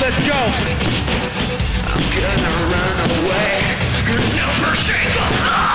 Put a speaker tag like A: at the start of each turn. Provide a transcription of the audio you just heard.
A: let's go.
B: I'm gonna run away. Never say goodbye.